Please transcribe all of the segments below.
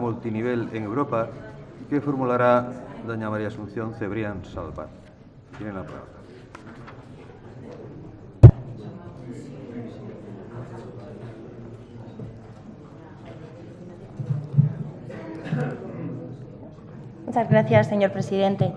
multinivel en Europa que formulará doña María Asunción Cebrián Salvat. Tiene la palabra. Muchas gracias, señor presidente.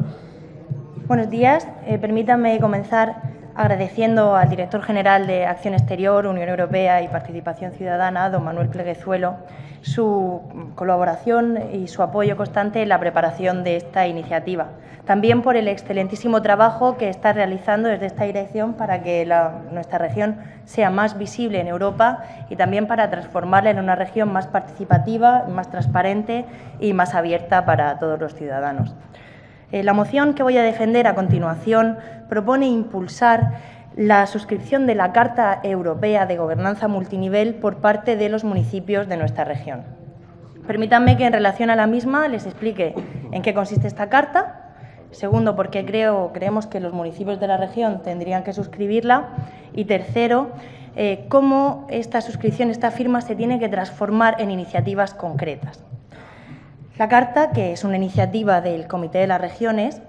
Buenos días. Eh, permítanme comenzar agradeciendo al director general de Acción Exterior, Unión Europea y Participación Ciudadana, don Manuel Pleguezuelo, su colaboración y su apoyo constante en la preparación de esta iniciativa. También por el excelentísimo trabajo que está realizando desde esta dirección para que nuestra región sea más visible en Europa y también para transformarla en una región más participativa, más transparente y más abierta para todos los ciudadanos. Eh, la moción que voy a defender a continuación propone impulsar la suscripción de la Carta Europea de Gobernanza Multinivel por parte de los municipios de nuestra región. Permítanme que en relación a la misma les explique en qué consiste esta carta. Segundo, porque creo, creemos que los municipios de la región tendrían que suscribirla. Y tercero, eh, cómo esta suscripción, esta firma, se tiene que transformar en iniciativas concretas. La Carta, que es una iniciativa del Comité de las Regiones,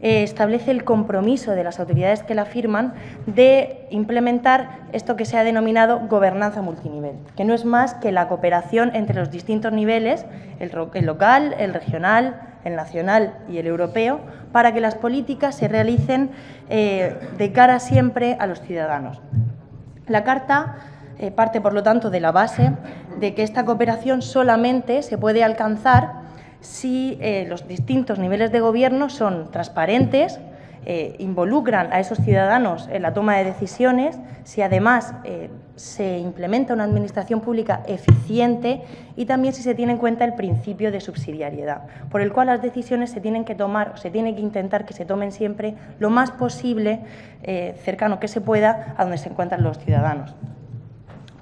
eh, establece el compromiso de las autoridades que la firman de implementar esto que se ha denominado gobernanza multinivel, que no es más que la cooperación entre los distintos niveles, el, local, el regional, el nacional y el europeo, para que las políticas se realicen eh, de cara siempre a los ciudadanos. La Carta eh, parte, por lo tanto, de la base de que esta cooperación solamente se puede alcanzar si eh, los distintos niveles de gobierno son transparentes, eh, involucran a esos ciudadanos en la toma de decisiones, si además eh, se implementa una administración pública eficiente y también si se tiene en cuenta el principio de subsidiariedad, por el cual las decisiones se tienen que tomar o se tiene que intentar que se tomen siempre lo más posible cercano que se pueda a donde se encuentran los ciudadanos.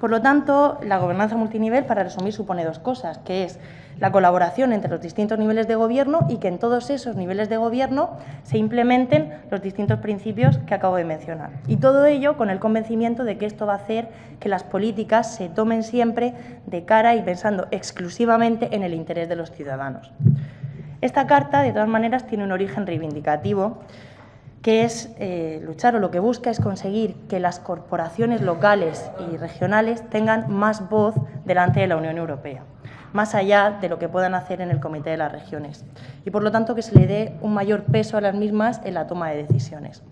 Por lo tanto, la gobernanza multinivel, para resumir, supone dos cosas, que es la colaboración entre los distintos niveles de gobierno y que en todos esos niveles de gobierno se implementen los distintos principios que acabo de mencionar. Y todo ello con el convencimiento de que esto va a hacer que las políticas se tomen siempre de cara y pensando exclusivamente en el interés de los ciudadanos. Esta carta, de todas maneras, tiene un origen reivindicativo que es eh, luchar o lo que busca es conseguir que las corporaciones locales y regionales tengan más voz delante de la Unión Europea más allá de lo que puedan hacer en el Comité de las Regiones y, por lo tanto, que se le dé un mayor peso a las mismas en la toma de decisiones.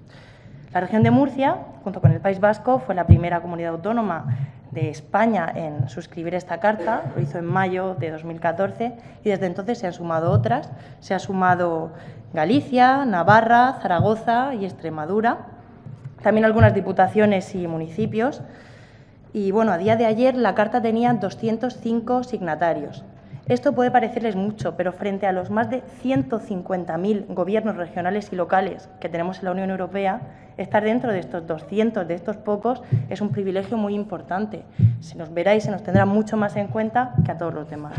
La región de Murcia, junto con el País Vasco, fue la primera comunidad autónoma de España en suscribir esta carta, lo hizo en mayo de 2014 y desde entonces se han sumado otras, se ha sumado Galicia, Navarra, Zaragoza y Extremadura, también algunas diputaciones y municipios, y bueno, a día de ayer la carta tenía 205 signatarios. Esto puede parecerles mucho, pero frente a los más de 150.000 gobiernos regionales y locales que tenemos en la Unión Europea, estar dentro de estos 200, de estos pocos, es un privilegio muy importante. Se nos verá y se nos tendrá mucho más en cuenta que a todos los demás.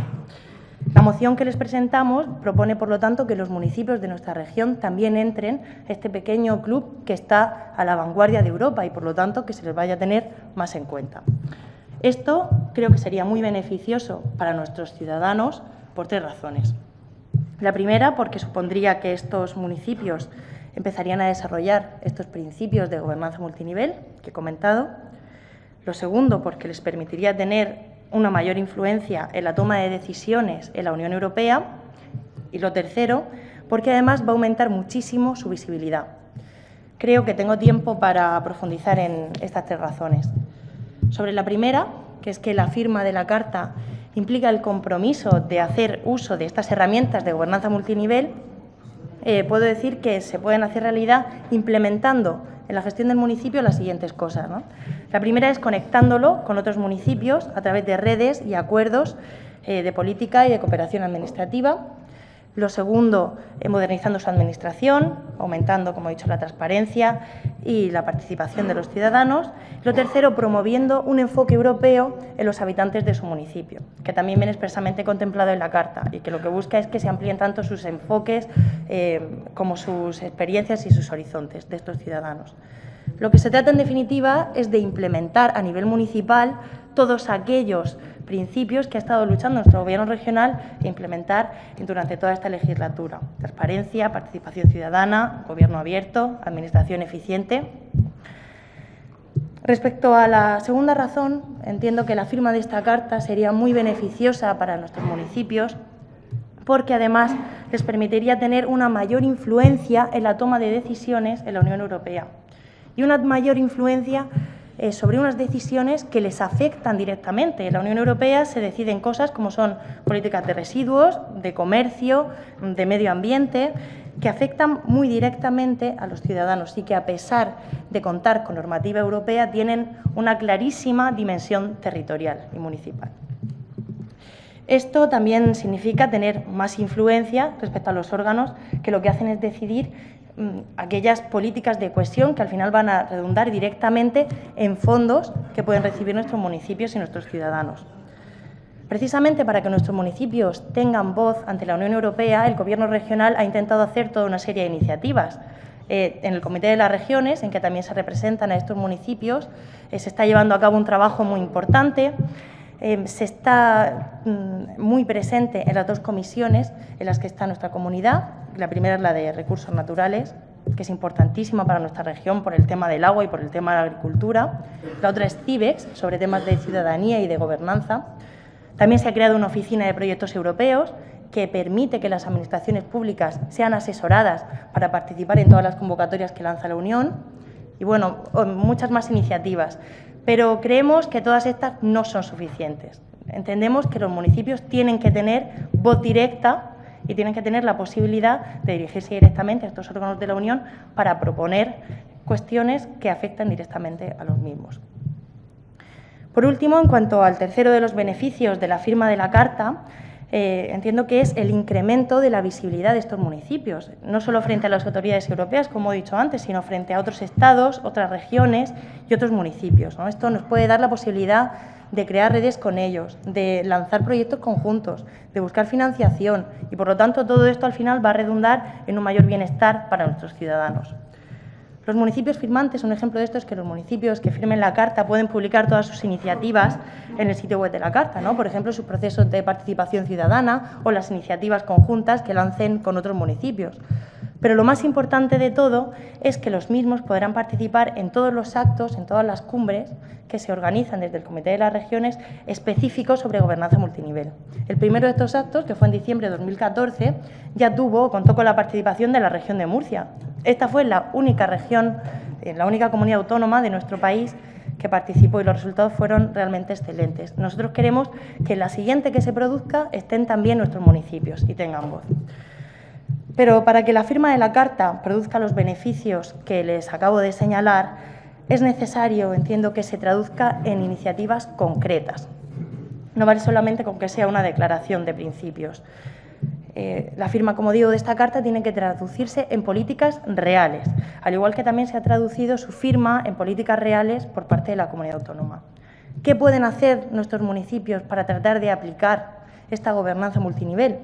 La moción que les presentamos propone, por lo tanto, que los municipios de nuestra región también entren este pequeño club que está a la vanguardia de Europa y, por lo tanto, que se les vaya a tener más en cuenta. Esto creo que sería muy beneficioso para nuestros ciudadanos por tres razones. La primera, porque supondría que estos municipios empezarían a desarrollar estos principios de gobernanza multinivel que he comentado. Lo segundo, porque les permitiría tener una mayor influencia en la toma de decisiones en la Unión Europea. Y lo tercero, porque además va a aumentar muchísimo su visibilidad. Creo que tengo tiempo para profundizar en estas tres razones. Sobre la primera, que es que la firma de la Carta implica el compromiso de hacer uso de estas herramientas de gobernanza multinivel, eh, puedo decir que se pueden hacer realidad implementando en la gestión del municipio las siguientes cosas. La primera es conectándolo con otros municipios a través de redes y acuerdos eh, de política y de cooperación administrativa. Lo segundo, eh, modernizando su administración, aumentando, como he dicho, la transparencia y la participación de los ciudadanos. Lo tercero, promoviendo un enfoque europeo en los habitantes de su municipio, que también viene expresamente contemplado en la Carta y que lo que busca es que se amplíen tanto sus enfoques eh, como sus experiencias y sus horizontes de estos ciudadanos. Lo que se trata, en definitiva, es de implementar a nivel municipal todos aquellos principios que ha estado luchando nuestro Gobierno regional e implementar durante toda esta legislatura. Transparencia, participación ciudadana, gobierno abierto, administración eficiente. Respecto a la segunda razón, entiendo que la firma de esta carta sería muy beneficiosa para nuestros municipios porque además les permitiría tener una mayor influencia en la toma de decisiones en la Unión Europea y una mayor influencia eh, sobre unas decisiones que les afectan directamente. En la Unión Europea se deciden cosas como son políticas de residuos, de comercio, de medio ambiente, que afectan muy directamente a los ciudadanos y que, a pesar de contar con normativa europea, tienen una clarísima dimensión territorial y municipal. Esto también significa tener más influencia respecto a los órganos que lo que hacen es decidir aquellas políticas de cohesión que al final van a redundar directamente en fondos que pueden recibir nuestros municipios y nuestros ciudadanos. Precisamente para que nuestros municipios tengan voz ante la Unión Europea, el Gobierno regional ha intentado hacer toda una serie de iniciativas. Eh, en el Comité de las Regiones, en que también se representan a estos municipios, eh, se está llevando a cabo un trabajo muy importante. Eh, se está mm, muy presente en las dos comisiones en las que está nuestra comunidad, la primera es la de recursos naturales, que es importantísima para nuestra región por el tema del agua y por el tema de la agricultura. La otra es CIBEX, sobre temas de ciudadanía y de gobernanza. También se ha creado una oficina de proyectos europeos que permite que las administraciones públicas sean asesoradas para participar en todas las convocatorias que lanza la Unión. Y bueno, muchas más iniciativas. Pero creemos que todas estas no son suficientes. Entendemos que los municipios tienen que tener voz directa y tienen que tener la posibilidad de dirigirse directamente a estos órganos de la Unión para proponer cuestiones que afectan directamente a los mismos. Por último, en cuanto al tercero de los beneficios de la firma de la Carta, eh, entiendo que es el incremento de la visibilidad de estos municipios, no solo frente a las autoridades europeas, como he dicho antes, sino frente a otros estados, otras regiones y otros municipios. Esto nos puede dar la posibilidad de crear redes con ellos, de lanzar proyectos conjuntos, de buscar financiación y, por lo tanto, todo esto al final va a redundar en un mayor bienestar para nuestros ciudadanos. Los municipios firmantes, un ejemplo de esto es que los municipios que firmen la carta pueden publicar todas sus iniciativas en el sitio web de la carta, ¿no? por ejemplo, sus procesos de participación ciudadana o las iniciativas conjuntas que lancen con otros municipios. Pero lo más importante de todo es que los mismos podrán participar en todos los actos, en todas las cumbres que se organizan desde el Comité de las Regiones específicos sobre gobernanza multinivel. El primero de estos actos, que fue en diciembre de 2014, ya tuvo, contó con la participación de la región de Murcia. Esta fue la única región, eh, la única comunidad autónoma de nuestro país que participó y los resultados fueron realmente excelentes. Nosotros queremos que la siguiente que se produzca estén también nuestros municipios y tengan voz. Pero para que la firma de la Carta produzca los beneficios que les acabo de señalar, es necesario, entiendo, que se traduzca en iniciativas concretas. No vale solamente con que sea una declaración de principios. Eh, la firma, como digo, de esta carta tiene que traducirse en políticas reales, al igual que también se ha traducido su firma en políticas reales por parte de la comunidad autónoma. ¿Qué pueden hacer nuestros municipios para tratar de aplicar esta gobernanza multinivel?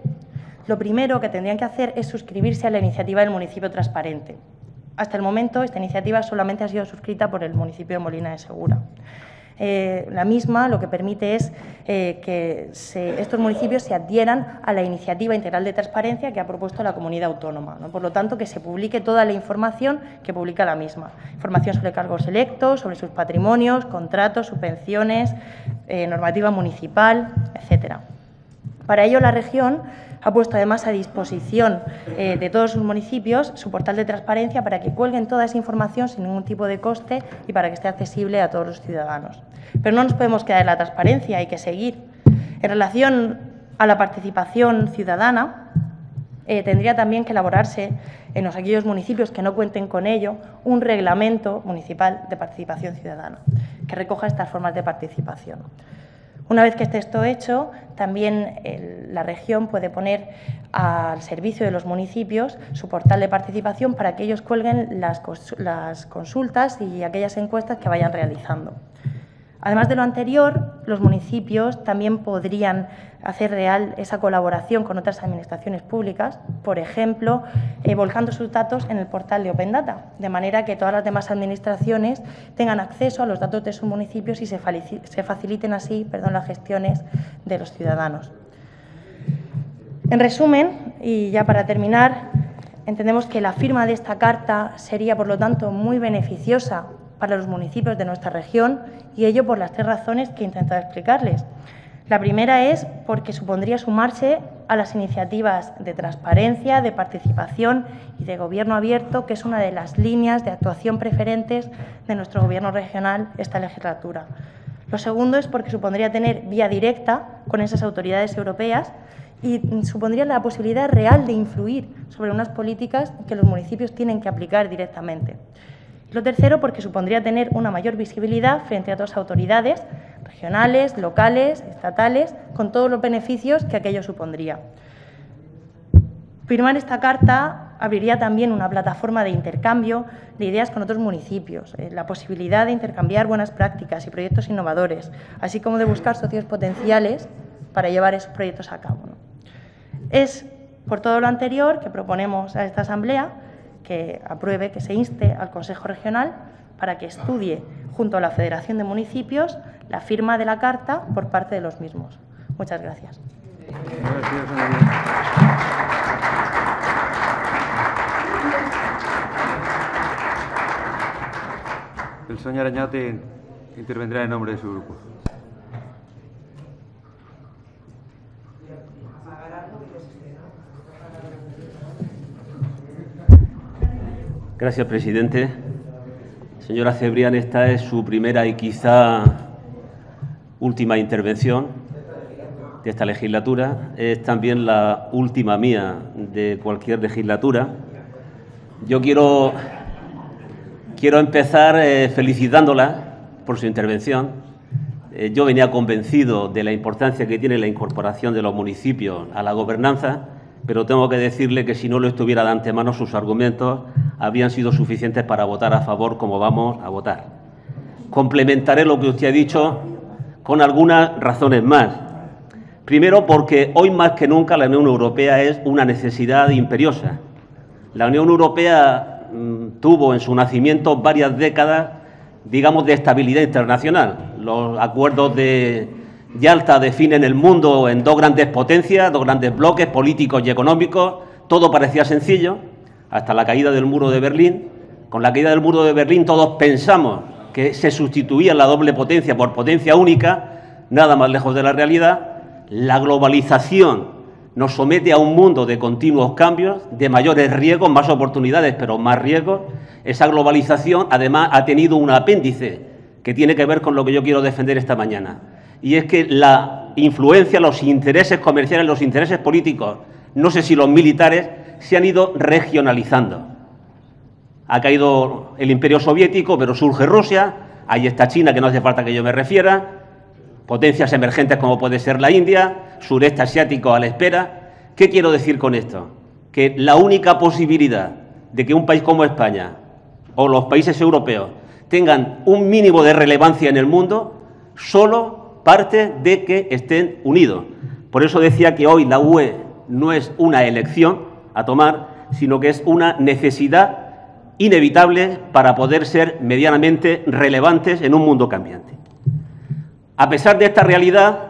Lo primero que tendrían que hacer es suscribirse a la iniciativa del municipio transparente. Hasta el momento, esta iniciativa solamente ha sido suscrita por el municipio de Molina de Segura. Eh, la misma lo que permite es eh, que estos municipios se adhieran a la iniciativa integral de transparencia que ha propuesto la comunidad autónoma. Por lo tanto, que se publique toda la información que publica la misma. Información sobre cargos electos, sobre sus patrimonios, contratos, subvenciones, eh, normativa municipal, etcétera. Para ello, la región ha puesto además a disposición eh, de todos sus municipios su portal de transparencia para que cuelguen toda esa información sin ningún tipo de coste y para que esté accesible a todos los ciudadanos. Pero no nos podemos quedar en la transparencia, hay que seguir. En relación a la participación ciudadana, eh, tendría también que elaborarse en los, aquellos municipios que no cuenten con ello un reglamento municipal de participación ciudadana que recoja estas formas de participación. Una vez que esté esto hecho, también la región puede poner al servicio de los municipios su portal de participación para que ellos cuelguen las, consultas y aquellas encuestas que vayan realizando. Además de lo anterior, los municipios también podrían hacer real esa colaboración con otras administraciones públicas, por ejemplo, eh, volcando sus datos en el portal de Open Data, de manera que todas las demás administraciones tengan acceso a los datos de sus municipios y se, faciliten así las gestiones de los ciudadanos. En resumen, y ya para terminar, entendemos que la firma de esta carta sería, por lo tanto, muy beneficiosa para los municipios de nuestra región y ello por las tres razones que he intentado explicarles. La primera es porque supondría sumarse a las iniciativas de transparencia, de participación y de gobierno abierto, que es una de las líneas de actuación preferentes de nuestro gobierno regional esta legislatura. Lo segundo es porque supondría tener vía directa con esas autoridades europeas y supondría la posibilidad real de influir sobre unas políticas que los municipios tienen que aplicar directamente. Lo tercero, porque supondría tener una mayor visibilidad frente a otras autoridades regionales, locales, estatales, con todos los beneficios que aquello supondría. Firmar esta carta abriría también una plataforma de intercambio de ideas con otros municipios, eh, la posibilidad de intercambiar buenas prácticas y proyectos innovadores, así como de buscar socios potenciales para llevar esos proyectos a cabo. Es por todo lo anterior que proponemos a esta Asamblea que apruebe, que se inste al Consejo Regional para que estudie, junto a la Federación de Municipios, la firma de la Carta por parte de los mismos. Muchas gracias. El señor Añate intervendrá en nombre de su grupo. Gracias, presidente. Señora Cebrián, esta es su primera y quizá última intervención de esta legislatura. Es también la última mía de cualquier legislatura. Yo quiero, quiero empezar eh, felicitándola por su intervención. Eh, yo venía convencido de la importancia que tiene la incorporación de los municipios a la gobernanza pero tengo que decirle que si no lo estuviera de antemano, sus argumentos habrían sido suficientes para votar a favor como vamos a votar. Complementaré lo que usted ha dicho con algunas razones más. Primero, porque hoy más que nunca la Unión Europea es una necesidad imperiosa. La Unión Europea mm, tuvo en su nacimiento varias décadas, digamos, de estabilidad internacional. Los acuerdos de Yalta definen el mundo en dos grandes potencias, dos grandes bloques políticos y económicos. Todo parecía sencillo hasta la caída del muro de Berlín. Con la caída del muro de Berlín todos pensamos que se sustituía la doble potencia por potencia única, nada más lejos de la realidad. La globalización nos somete a un mundo de continuos cambios, de mayores riesgos, más oportunidades, pero más riesgos. Esa globalización, además, ha tenido un apéndice que tiene que ver con lo que yo quiero defender esta mañana y es que la influencia, los intereses comerciales, los intereses políticos, no sé si los militares, se han ido regionalizando. Ha caído el imperio soviético, pero surge Rusia, ahí está China, que no hace falta que yo me refiera, potencias emergentes como puede ser la India, sureste asiático a la espera. ¿Qué quiero decir con esto? Que la única posibilidad de que un país como España o los países europeos tengan un mínimo de relevancia en el mundo solo parte de que estén unidos. Por eso decía que hoy la UE no es una elección a tomar, sino que es una necesidad inevitable para poder ser medianamente relevantes en un mundo cambiante. A pesar de esta realidad,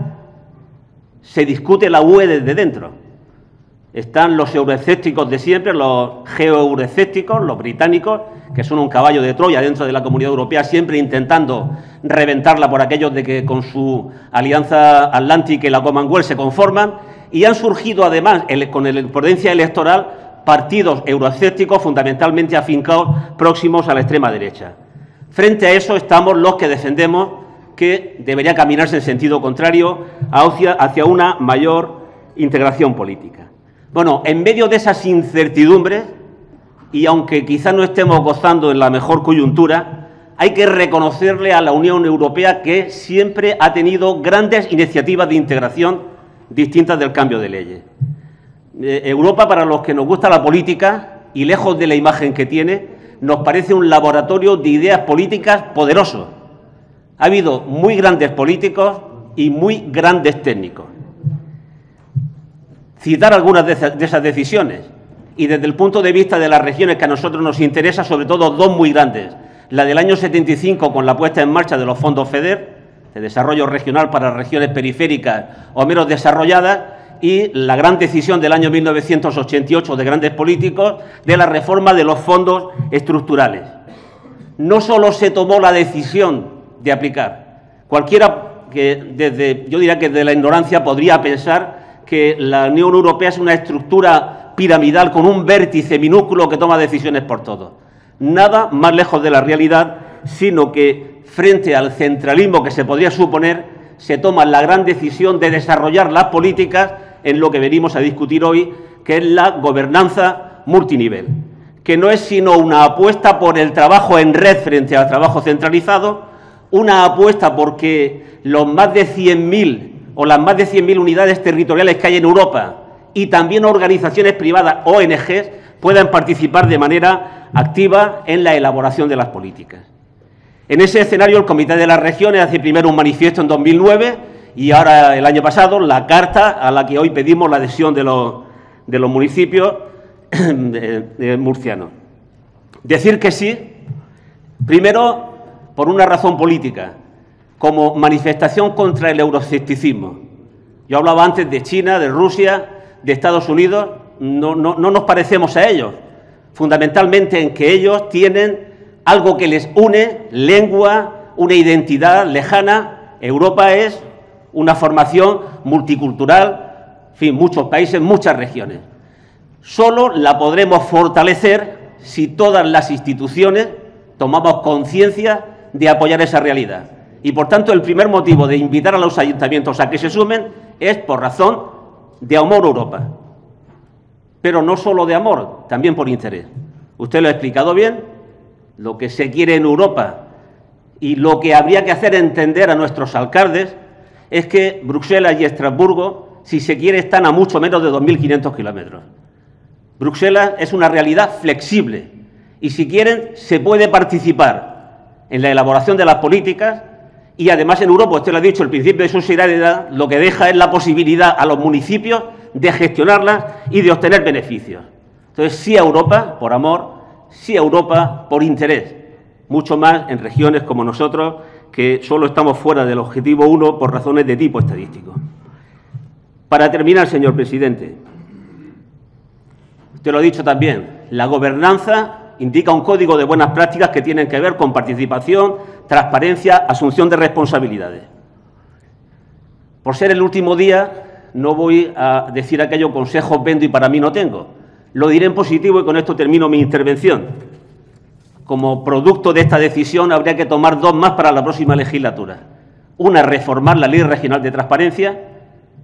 se discute la UE desde dentro. Están los euroescépticos de siempre, los geoeuroescépticos, los británicos, que son un caballo de Troya dentro de la Comunidad Europea, siempre intentando reventarla por aquellos de que con su alianza atlántica y la Commonwealth se conforman, y han surgido además, con la prudencia electoral, partidos euroescépticos fundamentalmente afincados próximos a la extrema derecha. Frente a eso estamos los que defendemos que debería caminarse en sentido contrario hacia, hacia una mayor integración política. Bueno, en medio de esas incertidumbres, y aunque quizá no estemos gozando en la mejor coyuntura, hay que reconocerle a la Unión Europea que siempre ha tenido grandes iniciativas de integración distintas del cambio de leyes. Eh, Europa, para los que nos gusta la política, y lejos de la imagen que tiene, nos parece un laboratorio de ideas políticas poderoso. Ha habido muy grandes políticos y muy grandes técnicos. Citar algunas de esas decisiones y desde el punto de vista de las regiones que a nosotros nos interesa, sobre todo dos muy grandes. La del año 75 con la puesta en marcha de los fondos FEDER, de desarrollo regional para regiones periféricas o menos desarrolladas, y la gran decisión del año 1988 de grandes políticos de la reforma de los fondos estructurales. No solo se tomó la decisión de aplicar, cualquiera que desde, yo diría que desde la ignorancia podría pensar que la Unión Europea es una estructura piramidal con un vértice minúsculo que toma decisiones por todo. Nada más lejos de la realidad, sino que frente al centralismo que se podría suponer, se toma la gran decisión de desarrollar las políticas en lo que venimos a discutir hoy, que es la gobernanza multinivel, que no es sino una apuesta por el trabajo en red frente al trabajo centralizado, una apuesta porque los más de 100.000 o las más de 100.000 unidades territoriales que hay en Europa y también organizaciones privadas, ONGs, puedan participar de manera activa en la elaboración de las políticas. En ese escenario, el Comité de las Regiones hace primero un manifiesto en 2009 y ahora el año pasado la carta a la que hoy pedimos la adhesión de los, de los municipios murcianos. Decir que sí, primero por una razón política, como manifestación contra el euroscepticismo. Yo hablaba antes de China, de Rusia, de Estados Unidos, no, no, no nos parecemos a ellos, fundamentalmente en que ellos tienen algo que les une, lengua, una identidad lejana. Europa es una formación multicultural, en fin, muchos países, muchas regiones. Solo la podremos fortalecer si todas las instituciones tomamos conciencia de apoyar esa realidad. Y por tanto, el primer motivo de invitar a los ayuntamientos a que se sumen es por razón de amor a Europa. Pero no solo de amor, también por interés. Usted lo ha explicado bien, lo que se quiere en Europa y lo que habría que hacer entender a nuestros alcaldes es que Bruselas y Estrasburgo, si se quiere, están a mucho menos de 2.500 kilómetros. Bruselas es una realidad flexible y, si quieren, se puede participar en la elaboración de las políticas y, además, en Europa, usted lo ha dicho, el principio de subsidiariedad lo que deja es la posibilidad a los municipios de gestionarlas y de obtener beneficios. Entonces, sí a Europa, por amor, sí a Europa, por interés, mucho más en regiones como nosotros, que solo estamos fuera del objetivo 1 por razones de tipo estadístico. Para terminar, señor presidente, usted lo ha dicho también, la gobernanza indica un código de buenas prácticas que tienen que ver con participación, transparencia, asunción de responsabilidades. Por ser el último día, no voy a decir aquello consejos vendo y para mí no tengo. Lo diré en positivo y con esto termino mi intervención como producto de esta decisión habría que tomar dos más para la próxima legislatura. Una, reformar la Ley Regional de Transparencia.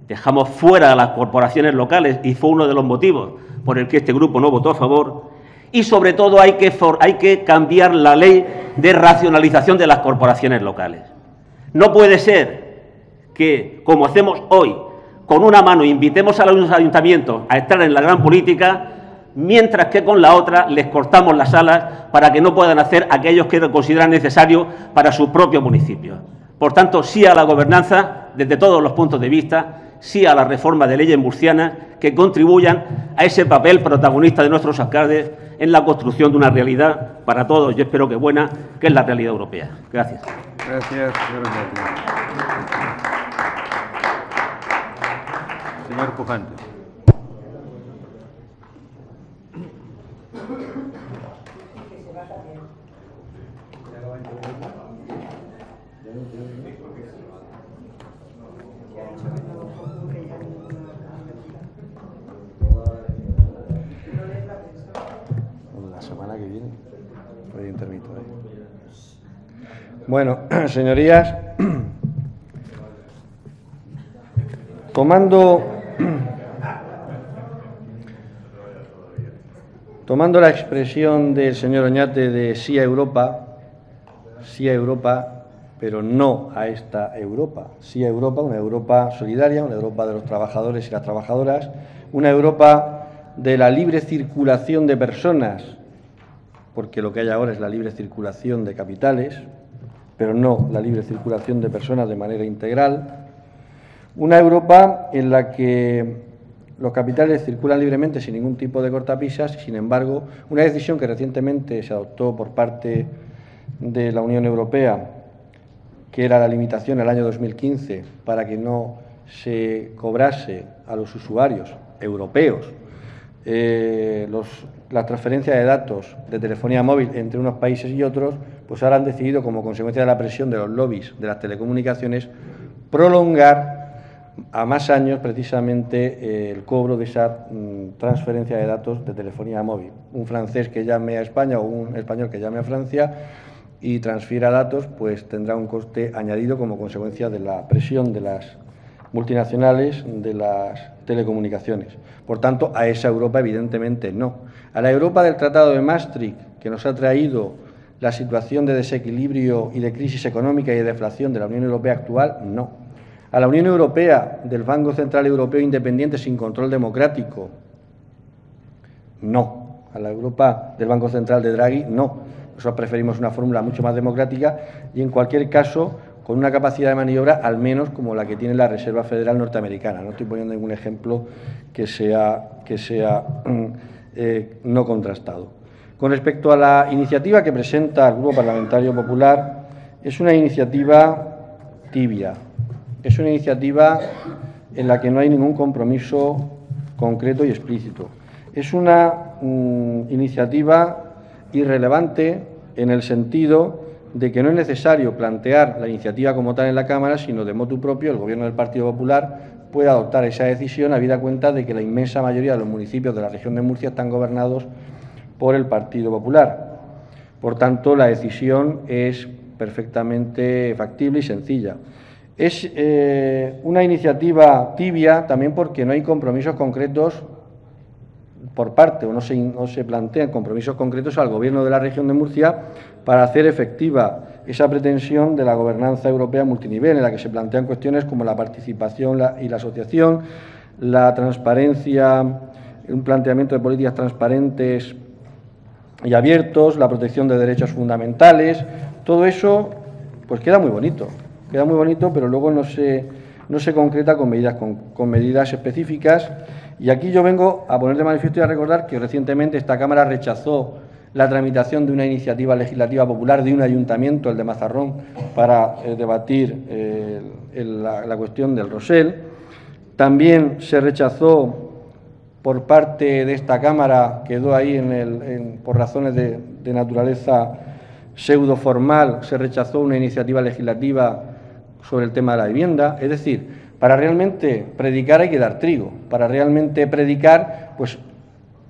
Dejamos fuera a las corporaciones locales y fue uno de los motivos por el que este grupo no votó a favor. Y sobre todo hay que, hay que cambiar la ley de racionalización de las corporaciones locales. No puede ser que, como hacemos hoy, con una mano invitemos a los ayuntamientos a estar en la gran política mientras que con la otra les cortamos las alas para que no puedan hacer aquellos que consideran necesario para su propio municipio. Por tanto, sí a la gobernanza desde todos los puntos de vista, sí a la reforma de leyes murcianas que contribuyan a ese papel protagonista de nuestros alcaldes en la construcción de una realidad para todos, yo espero que buena, que es la realidad europea. Gracias. Gracias, señor Señor Pujante. Bueno, señorías, tomando, tomando la expresión del señor Oñate de sí a Europa, sí a Europa, pero no a esta Europa, sí a Europa, una Europa solidaria, una Europa de los trabajadores y las trabajadoras, una Europa de la libre circulación de personas, porque lo que hay ahora es la libre circulación de capitales, pero no la libre circulación de personas de manera integral. Una Europa en la que los capitales circulan libremente sin ningún tipo de cortapisas sin embargo, una decisión que recientemente se adoptó por parte de la Unión Europea, que era la limitación el año 2015 para que no se cobrase a los usuarios europeos eh, la transferencia de datos de telefonía móvil entre unos países y otros, pues ahora han decidido, como consecuencia de la presión de los lobbies de las telecomunicaciones, prolongar a más años precisamente eh, el cobro de esa mm, transferencia de datos de telefonía móvil. Un francés que llame a España o un español que llame a Francia y transfiera datos, pues tendrá un coste añadido como consecuencia de la presión de las multinacionales de las telecomunicaciones. Por tanto, a esa Europa evidentemente no. A la Europa del Tratado de Maastricht, que nos ha traído la situación de desequilibrio y de crisis económica y de deflación de la Unión Europea actual, no. A la Unión Europea del Banco Central Europeo independiente sin control democrático, no. A la Europa del Banco Central de Draghi, no. Nosotros preferimos una fórmula mucho más democrática y, en cualquier caso, con una capacidad de maniobra al menos como la que tiene la Reserva Federal Norteamericana. No estoy poniendo ningún ejemplo que sea, que sea eh, no contrastado. Con respecto a la iniciativa que presenta el Grupo Parlamentario Popular, es una iniciativa tibia, es una iniciativa en la que no hay ningún compromiso concreto y explícito. Es una mm, iniciativa irrelevante en el sentido de que no es necesario plantear la iniciativa como tal en la Cámara, sino de motu propio el Gobierno del Partido Popular puede adoptar esa decisión, habida cuenta de que la inmensa mayoría de los municipios de la región de Murcia están gobernados por el Partido Popular. Por tanto, la decisión es perfectamente factible y sencilla. Es eh, una iniciativa tibia también porque no hay compromisos concretos por parte o no se, no se plantean compromisos concretos al Gobierno de la región de Murcia para hacer efectiva esa pretensión de la gobernanza europea multinivel, en la que se plantean cuestiones como la participación y la asociación, la transparencia, un planteamiento de políticas transparentes y abiertos, la protección de derechos fundamentales, todo eso pues queda muy bonito, queda muy bonito, pero luego no se, no se concreta con medidas, con medidas específicas. Y aquí yo vengo a poner de manifiesto y a recordar que recientemente esta Cámara rechazó la tramitación de una iniciativa legislativa popular de un ayuntamiento, el de Mazarrón, para eh, debatir eh, la, cuestión del Rosell. También se rechazó por parte de esta Cámara, quedó ahí por razones de, de naturaleza pseudo formal, se rechazó una iniciativa legislativa sobre el tema de la vivienda. Es decir, para realmente predicar hay que dar trigo. Para realmente predicar, pues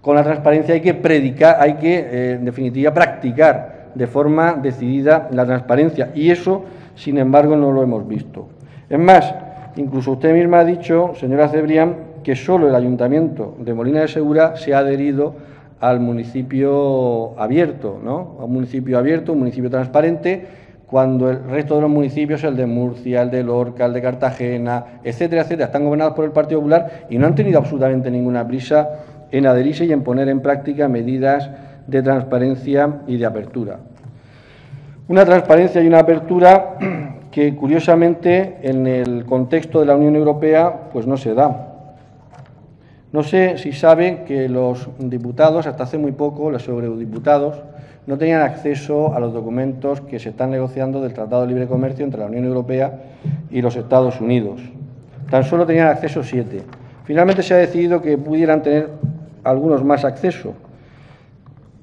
con la transparencia hay que predicar, hay que, eh, en definitiva, practicar de forma decidida la transparencia. Y eso, sin embargo, no lo hemos visto. Es más, incluso usted misma ha dicho, señora Cebrián, que solo el Ayuntamiento de Molina de Segura se ha adherido al municipio abierto, ¿no? A un municipio abierto, un municipio transparente, cuando el resto de los municipios, el de Murcia, el de Lorca, el de Cartagena, etcétera, etcétera, están gobernados por el Partido Popular y no han tenido absolutamente ninguna prisa en adherirse y en poner en práctica medidas de transparencia y de apertura. Una transparencia y una apertura que curiosamente en el contexto de la Unión Europea pues no se da. No sé si sabe que los diputados, hasta hace muy poco, los eurodiputados, no tenían acceso a los documentos que se están negociando del Tratado de Libre Comercio entre la Unión Europea y los Estados Unidos. Tan solo tenían acceso siete. Finalmente se ha decidido que pudieran tener algunos más acceso.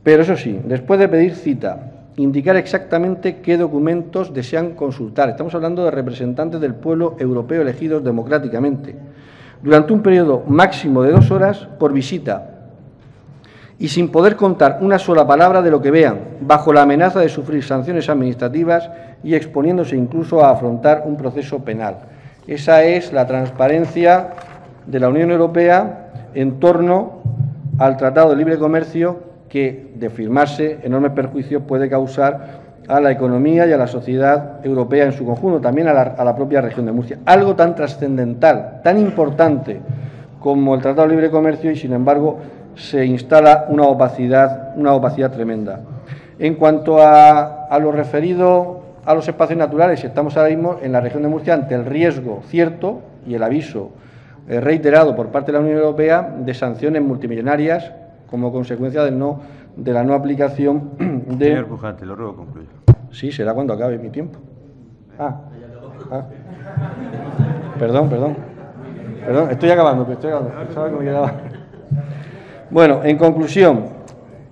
Pero eso sí, después de pedir cita, indicar exactamente qué documentos desean consultar. Estamos hablando de representantes del pueblo europeo elegidos democráticamente. Durante un periodo máximo de dos horas por visita y sin poder contar una sola palabra de lo que vean, bajo la amenaza de sufrir sanciones administrativas y exponiéndose incluso a afrontar un proceso penal. Esa es la transparencia de la Unión Europea en torno al Tratado de Libre Comercio que, de firmarse, enormes perjuicios puede causar a la economía y a la sociedad europea en su conjunto, también a la, propia región de Murcia. Algo tan trascendental, tan importante como el Tratado de Libre Comercio y, sin embargo, se instala una opacidad, una opacidad tremenda. En cuanto a, a lo referido a los espacios naturales, estamos ahora mismo en la región de Murcia ante el riesgo cierto y el aviso eh, reiterado por parte de la Unión Europea de sanciones multimillonarias como consecuencia de, no, de la no aplicación de... Señor Pujante, lo ruego concluya. Sí, será cuando acabe mi tiempo. Ah, ah. Perdón, perdón. Perdón, estoy acabando, estoy acabando. Pensaba que me quedaba. Bueno, en conclusión,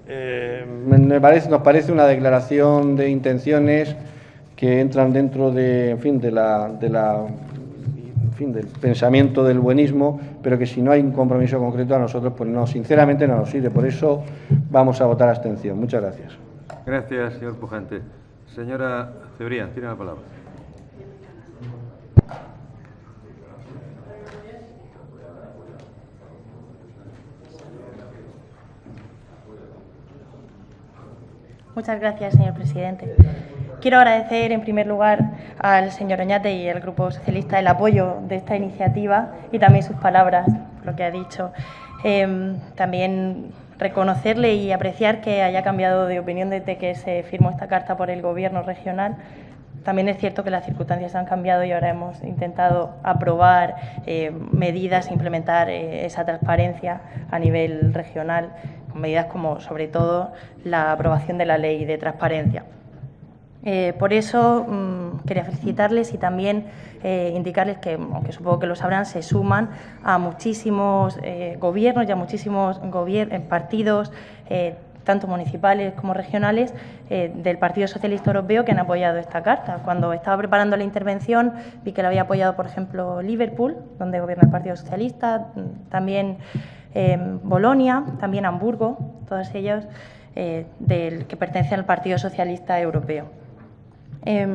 eh, me parece, nos parece una declaración de intenciones que entran dentro de, en fin, de la, de la en fin, del pensamiento del buenismo, pero que si no hay un compromiso concreto a nosotros, pues no, sinceramente no nos sirve. Por eso vamos a votar abstención. Muchas gracias. Gracias, señor Pujante. Señora Cebrián, tiene la palabra. Muchas gracias, señor presidente. Quiero agradecer, en primer lugar, al señor Oñate y al Grupo Socialista el apoyo de esta iniciativa y también sus palabras, lo que ha dicho. Eh, también reconocerle y apreciar que haya cambiado de opinión desde que se firmó esta carta por el Gobierno regional. También es cierto que las circunstancias han cambiado y ahora hemos intentado aprobar eh, medidas, implementar eh, esa transparencia a nivel regional, medidas como, sobre todo, la aprobación de la ley de transparencia. Eh, por eso mmm, quería felicitarles y también eh, indicarles que, aunque supongo que lo sabrán, se suman a muchísimos eh, gobiernos y a muchísimos partidos, tanto municipales como regionales, del Partido Socialista Europeo que han apoyado esta carta. Cuando estaba preparando la intervención vi que la había apoyado, por ejemplo, Liverpool, donde gobierna el Partido Socialista, también Bolonia, también Hamburgo, todos ellos del, que pertenecen al Partido Socialista Europeo. Eh,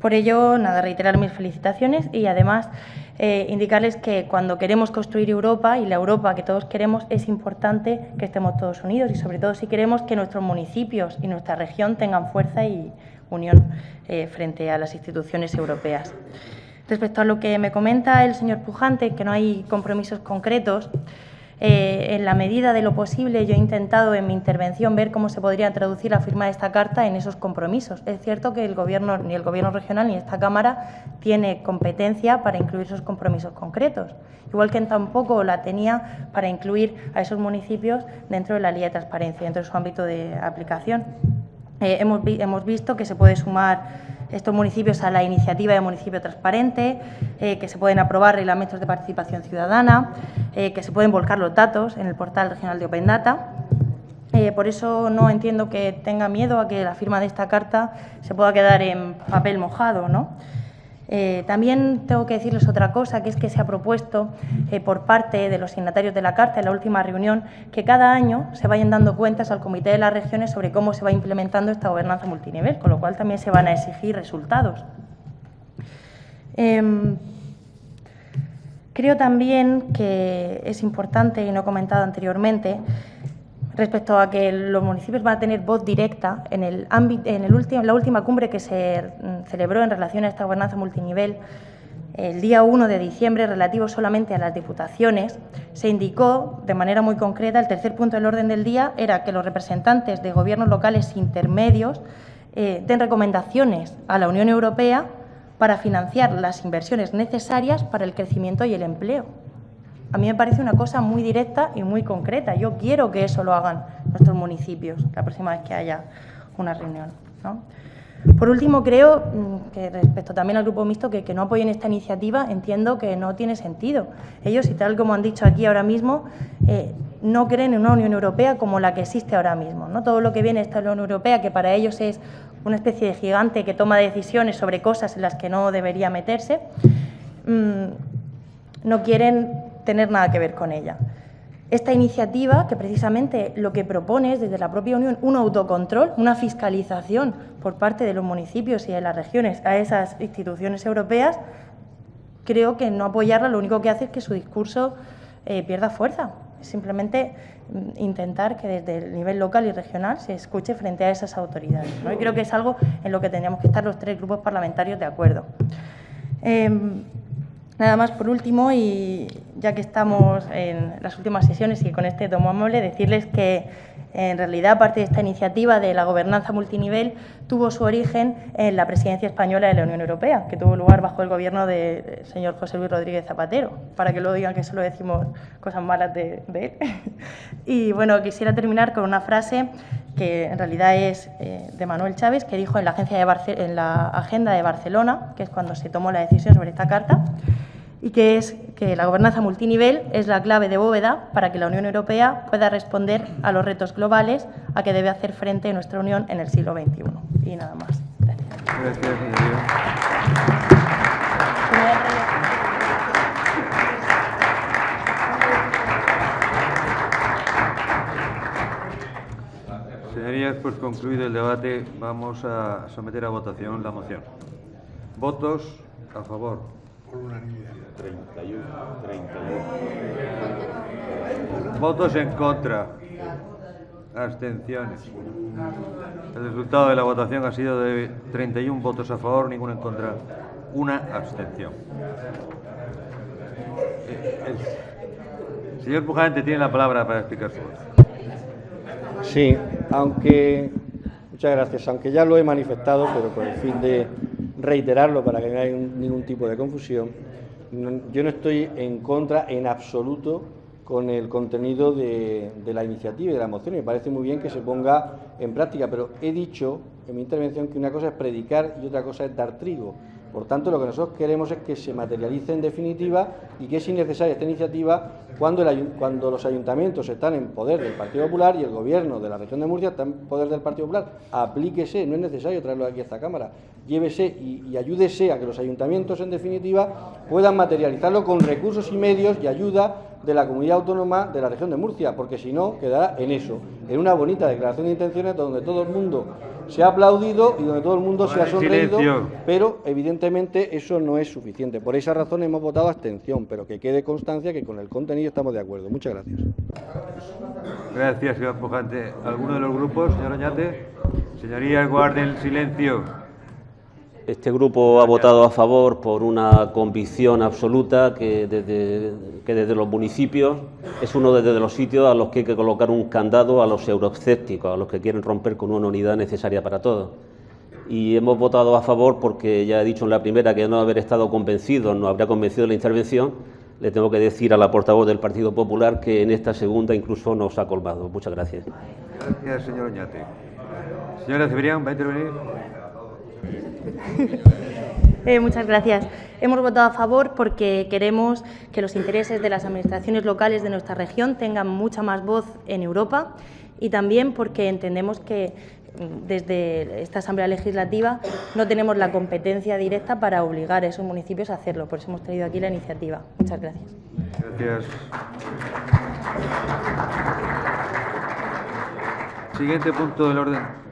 por ello, nada, reiterar mis felicitaciones y además eh, indicarles que cuando queremos construir Europa y la Europa que todos queremos, es importante que estemos todos unidos y sobre todo si queremos que nuestros municipios y nuestra región tengan fuerza y unión eh, frente a las instituciones europeas. Respecto a lo que me comenta el señor Pujante, que no hay compromisos concretos, eh, en la medida de lo posible, yo he intentado en mi intervención ver cómo se podría traducir la firma de esta carta en esos compromisos. Es cierto que el gobierno, ni el Gobierno regional ni esta Cámara tiene competencia para incluir esos compromisos concretos, igual que tampoco la tenía para incluir a esos municipios dentro de la Ley de Transparencia, dentro de su ámbito de aplicación. Eh, hemos, vi hemos visto que se puede sumar estos municipios a la iniciativa de municipio transparente, eh, que se pueden aprobar reglamentos de participación ciudadana, eh, que se pueden volcar los datos en el portal regional de Open Data. Por eso no entiendo que tenga miedo a que la firma de esta carta se pueda quedar en papel mojado, ¿no? Eh, también tengo que decirles otra cosa, que es que se ha propuesto eh, por parte de los signatarios de la Carta en la última reunión que cada año se vayan dando cuentas al Comité de las Regiones sobre cómo se va implementando esta gobernanza multinivel, con lo cual también se van a exigir resultados. Eh, creo también que es importante, y no he comentado anteriormente, respecto a que los municipios van a tener voz directa en, el ámbito, en el último, la última cumbre que se mm, celebró en relación a esta gobernanza multinivel, el día 1 de diciembre, relativo solamente a las diputaciones, se indicó de manera muy concreta, el tercer punto del orden del día era que los representantes de gobiernos locales intermedios eh, den recomendaciones a la Unión Europea para financiar las inversiones necesarias para el crecimiento y el empleo. A mí me parece una cosa muy directa y muy concreta. Yo quiero que eso lo hagan nuestros municipios la próxima vez que haya una reunión. Por último, creo mm, que respecto también al grupo mixto que, no apoyen esta iniciativa, entiendo que no tiene sentido. Ellos, y tal como han dicho aquí ahora mismo, eh, no creen en una Unión Europea como la que existe ahora mismo. ¿no? Todo lo que viene de esta Unión Europea, que para ellos es una especie de gigante que toma decisiones sobre cosas en las que no debería meterse, mmm, no quieren tener nada que ver con ella. Esta iniciativa, que precisamente lo que propone es desde la propia Unión un autocontrol, una fiscalización por parte de los municipios y de las regiones a esas instituciones europeas, creo que no apoyarla lo único que hace es que su discurso eh, pierda fuerza. Es simplemente mm, intentar que desde el nivel local y regional se escuche frente a esas autoridades. ¿no? Y creo que es algo en lo que tendríamos que estar los tres grupos parlamentarios de acuerdo. Eh, Nada más por último, y ya que estamos en las últimas sesiones y con este tomo amable, decirles que En realidad, parte de esta iniciativa de la gobernanza multinivel tuvo su origen en la presidencia española de la Unión Europea, que tuvo lugar bajo el gobierno del señor José Luis Rodríguez Zapatero, para que luego digan que solo decimos cosas malas de, de él. Y bueno, quisiera terminar con una frase que en realidad es eh, de Manuel Chávez, que dijo en la, agencia de Barce en la Agenda de Barcelona, que es cuando se tomó la decisión sobre esta carta, y que es que la gobernanza multinivel es la clave de bóveda para que la Unión Europea pueda responder a los retos globales a que debe hacer frente nuestra Unión en el siglo XXI. Y nada más. Gracias. Gracias, señoría. Señorías, pues concluido el debate, vamos a someter a votación la moción. ¿Votos a favor? Por unanimidad. 31, 31. ¿Votos en contra? Abstenciones. El resultado de la votación ha sido de 31 votos a favor, ninguno en contra, una abstención. Eh, El señor Pujante tiene la palabra para explicar su voto. Sí, aunque, muchas gracias, aunque ya lo he manifestado, pero con el fin de reiterarlo para que no haya ningún tipo de confusión, yo no estoy en contra en absoluto con el contenido de, la iniciativa y de la moción. Me parece muy bien que se ponga en práctica, pero he dicho en mi intervención que una cosa es predicar y otra cosa es dar trigo. Por tanto, lo que nosotros queremos es que se materialice en definitiva y que es innecesaria esta iniciativa cuando, los ayuntamientos están en poder del Partido Popular y el Gobierno de la región de Murcia está en poder del Partido Popular. Aplíquese, no es necesario traerlo aquí a esta Cámara. Llévese y, y ayúdese a que los ayuntamientos, en definitiva, puedan materializarlo con recursos y medios y ayuda de la comunidad autónoma de la región de Murcia, porque si no, quedará en eso, en una bonita declaración de intenciones donde todo el mundo se ha aplaudido y donde todo el mundo se ha sonreído, pero evidentemente eso no es suficiente. Por esa razón hemos votado abstención, pero que quede constancia que con el contenido estamos de acuerdo. Muchas gracias. Gracias, señor Pujante. ¿Alguno de los grupos, señor Oñate? Señorías, guarden el silencio. Este grupo ha votado a favor por una convicción absoluta que desde, que desde los municipios es uno de los sitios a los que hay que colocar un candado a los euroescépticos, a los que quieren romper con una unidad necesaria para todos. Y hemos votado a favor porque ya he dicho en la primera que no haber estado convencido, no habría convencido la intervención. Le tengo que decir a la portavoz del Partido Popular que en esta segunda incluso nos ha colmado. Muchas gracias. Gracias, señor Oñate. Señora Cebrián, ¿va a intervenir? Eh, muchas gracias. Hemos votado a favor porque queremos que los intereses de las administraciones locales de nuestra región tengan mucha más voz en Europa y también porque entendemos que mm, desde esta Asamblea Legislativa no tenemos la competencia directa para obligar a esos municipios a hacerlo. Por eso hemos traído aquí la iniciativa. Muchas gracias. Gracias. Siguiente punto del orden.